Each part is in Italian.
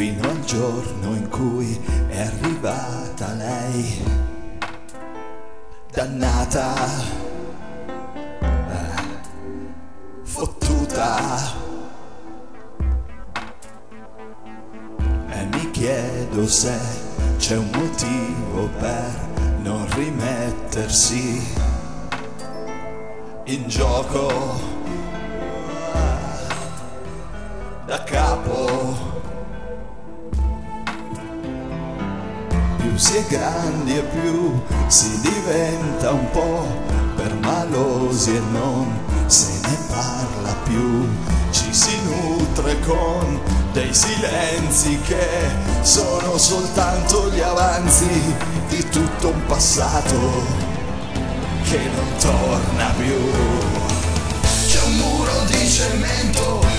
fino al giorno in cui è arrivata lei. Dannata, eh, fottuta. E mi chiedo se c'è un motivo per non rimettersi in gioco da capo. Più si è grandi e più si diventa un po' permalosi e non se ne parla più. Ci si nutre con dei silenzi che sono soltanto gli avanzi di tutto un passato che non torna più. C'è un muro di cemento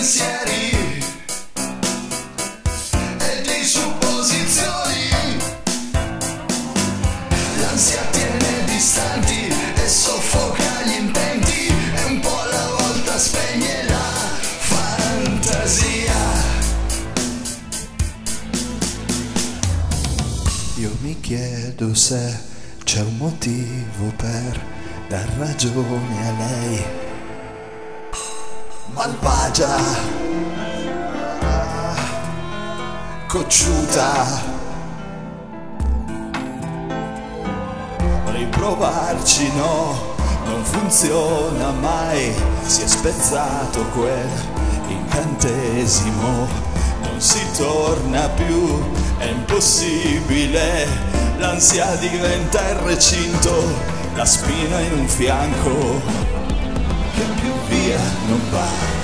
pensieri e di supposizioni. L'ansia tiene distanti e soffoca gli intenti e un po' alla volta spegne la fantasia. Io mi chiedo se c'è un motivo per dar ragione a lei. Malvagia, cocciuta. riprovarci no, non funziona mai, si è spezzato quel incantesimo, non si torna più, è impossibile, l'ansia diventa il recinto, la spina in un fianco, che più via non va.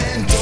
Sacramento.